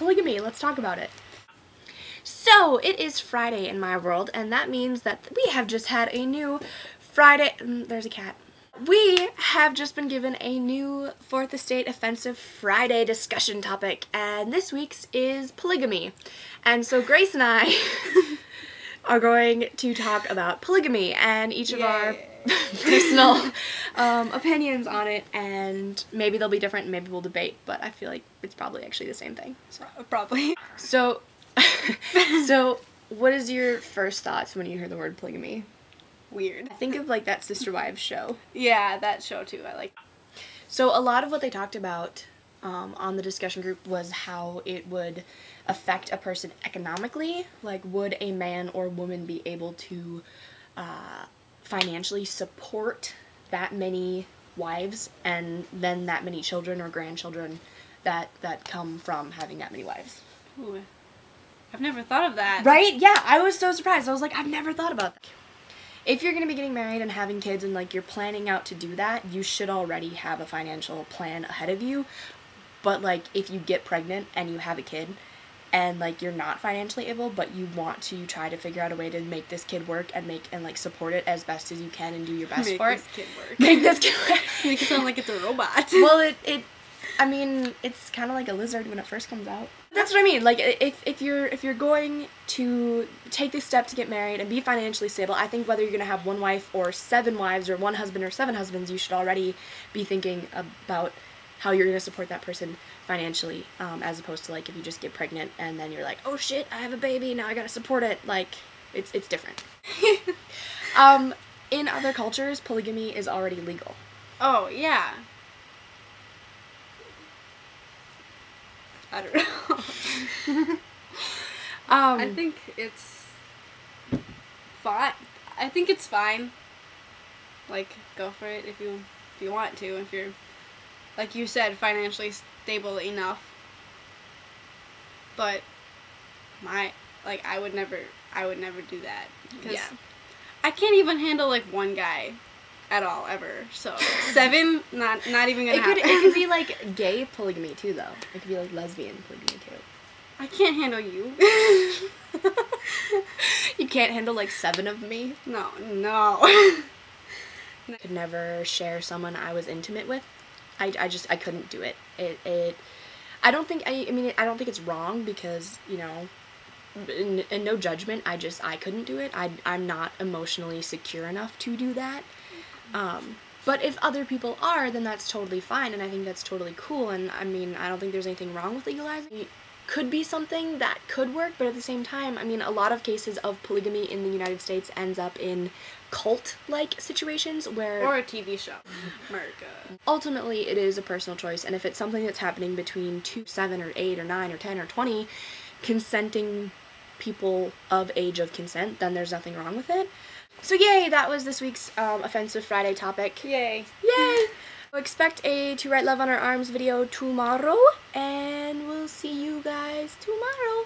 polygamy. Let's talk about it. So, it is Friday in my world, and that means that we have just had a new Friday. mm, There's a cat. We have just been given a new Fourth Estate Offensive Friday discussion topic, and this week's is polygamy. And so, Grace and I are going to talk about polygamy and each of our personal um, opinions on it, and maybe they'll be different, and maybe we'll debate, but I feel like it's probably actually the same thing. So, Probably. so, so what is your first thoughts when you hear the word polygamy? Weird. I think of like that Sister Wives show. Yeah, that show too. I like. So a lot of what they talked about um, on the discussion group was how it would affect a person economically. Like, would a man or woman be able to uh, financially support that many wives and then that many children or grandchildren that that come from having that many wives? Ooh, I've never thought of that. Right? Yeah, I was so surprised. I was like, I've never thought about that. If you're going to be getting married and having kids and like you're planning out to do that, you should already have a financial plan ahead of you. But like if you get pregnant and you have a kid and like you're not financially able but you want to try to figure out a way to make this kid work and make and like support it as best as you can and do your best Make for this it. kid work. Make this kid work. Make it sound like it's a robot. well, it, it I mean, it's kind of like a lizard when it first comes out. That's what I mean. Like if if you're if you're going to take this step to get married and be financially stable, I think whether you're going to have one wife or seven wives or one husband or seven husbands, you should already be thinking about how you're going to support that person financially um, as opposed to like if you just get pregnant and then you're like, "Oh shit, I have a baby, now I got to support it." Like it's it's different. um in other cultures, polygamy is already legal. oh yeah. I don't know. Um I think it's fine. I think it's fine. Like, go for it if you if you want to. If you're, like you said, financially stable enough. But my like, I would never. I would never do that. Yeah. I can't even handle like one guy, at all ever. So seven, not not even gonna It could, it could be like gay polygamy too, though. It could be like lesbian polygamy too. I can't handle you. You can't handle like seven of me. no, no. Could never share someone I was intimate with. I, I just I couldn't do it. It it. I don't think I I mean I don't think it's wrong because you know. And, no judgment. I just I couldn't do it. I I'm not emotionally secure enough to do that. Um, but if other people are, then that's totally fine, and I think that's totally cool. And I mean, I don't think there's anything wrong with legalizing. Could be something that could work, but at the same time, I mean, a lot of cases of polygamy in the United States ends up in cult-like situations where or a TV show. America. ultimately it is a personal choice and if it's something that's happening between 2 7 or 8 or 9 or 10 or 20 consenting people of age of consent then there's nothing wrong with it so yay that was this week's um, offensive friday topic Yay. yay expect a to write love on our arms video tomorrow and we'll see you guys tomorrow